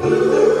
Ooh.